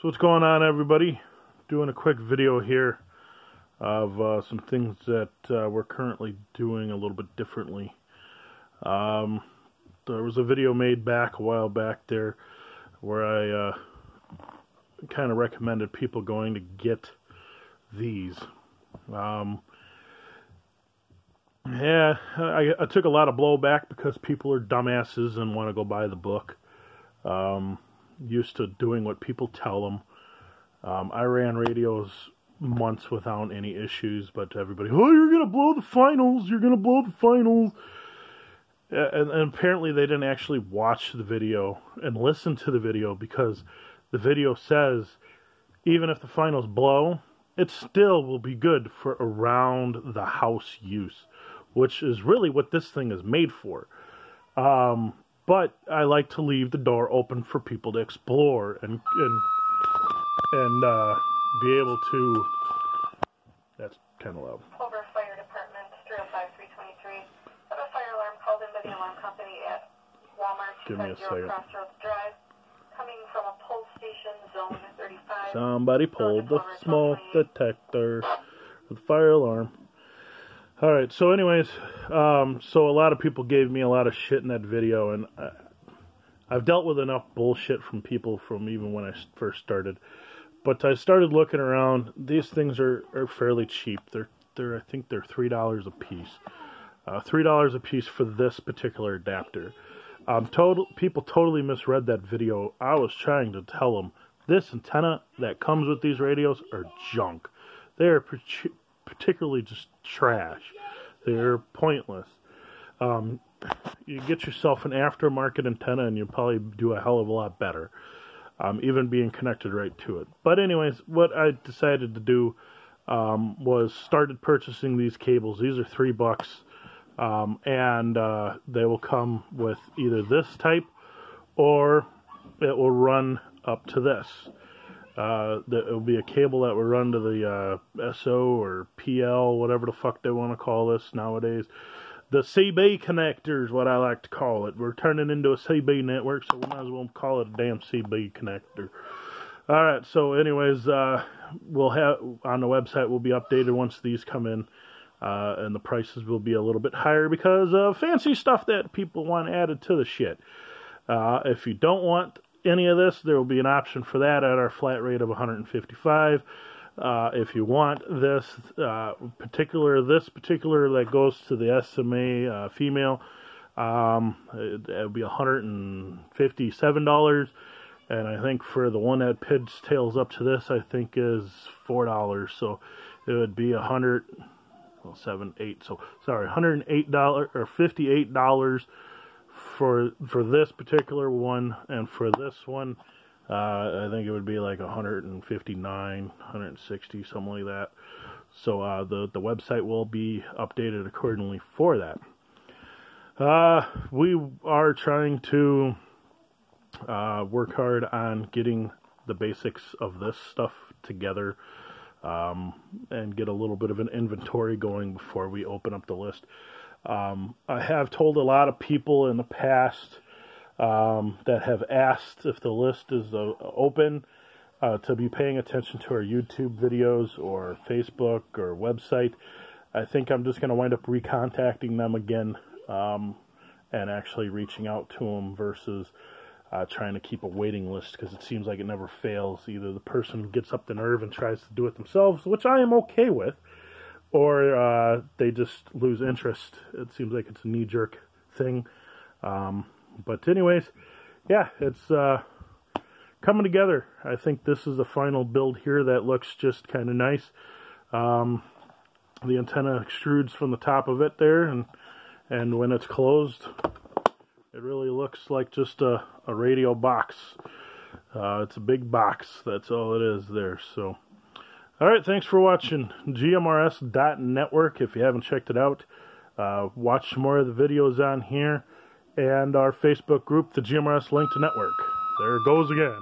So what's going on everybody? Doing a quick video here of uh, some things that uh, we're currently doing a little bit differently. Um, there was a video made back a while back there where I uh, kind of recommended people going to get these. Um, yeah, I, I, took a lot of blowback because people are dumbasses and want to go by the book. Um, used to doing what people tell them. Um, I ran radios months without any issues, but everybody, oh, you're gonna blow the finals, you're gonna blow the finals. And, and, apparently they didn't actually watch the video and listen to the video because the video says even if the finals blow, it still will be good for around the house use, which is really what this thing is made for. Um, but I like to leave the door open for people to explore and and and uh, be able to. That's kind of loud. Clover Fire Department, 305 323. Have a fire alarm called in by the alarm company at Walmart Give me a second. Crossroads Drive, coming from a pull station, zone 35. Somebody pulled the smoke detector, the fire alarm. All right. So, anyways, um, so a lot of people gave me a lot of shit in that video, and I, I've dealt with enough bullshit from people from even when I first started. But I started looking around. These things are, are fairly cheap. They're they're I think they're three dollars a piece. Uh, three dollars a piece for this particular adapter. Um, total people totally misread that video. I was trying to tell them this antenna that comes with these radios are junk. They are particularly just trash. They're pointless. Um, you get yourself an aftermarket antenna and you'll probably do a hell of a lot better, um, even being connected right to it. But anyways, what I decided to do um, was started purchasing these cables. These are three bucks, um, and uh, they will come with either this type or it will run up to this. Uh, that it will be a cable that will run to the uh, SO or PL, whatever the fuck they want to call this nowadays. The CB connector is what I like to call it. We're turning into a CB network, so we might as well call it a damn CB connector. All right. So, anyways, uh, we'll have on the website. Will be updated once these come in, uh, and the prices will be a little bit higher because of fancy stuff that people want added to the shit. Uh, if you don't want any of this, there will be an option for that at our flat rate of 155. Uh, if you want this uh, particular, this particular that goes to the SMA uh, female, um, it, would be $157. And I think for the one that pins tails up to this, I think is $4. So it would be a hundred, well, seven, eight. So sorry, $108 or $58 for for this particular one and for this one, uh, I think it would be like 159, 160, something like that. So uh, the the website will be updated accordingly for that. Uh, we are trying to uh, work hard on getting the basics of this stuff together um, and get a little bit of an inventory going before we open up the list. Um, I have told a lot of people in the past um, that have asked if the list is uh, open uh, to be paying attention to our YouTube videos or Facebook or website. I think I'm just going to wind up recontacting them again um, and actually reaching out to them versus uh, trying to keep a waiting list because it seems like it never fails. Either the person gets up the nerve and tries to do it themselves, which I am okay with, or uh, they just lose interest. It seems like it's a knee jerk thing. Um, but, anyways, yeah, it's uh, coming together. I think this is the final build here that looks just kind of nice. Um, the antenna extrudes from the top of it there, and and when it's closed, it really looks like just a, a radio box. Uh, it's a big box. That's all it is there. So. All right, thanks for watching GMRS.network. If you haven't checked it out, uh, watch more of the videos on here and our Facebook group, the GMRS Linked Network. There it goes again.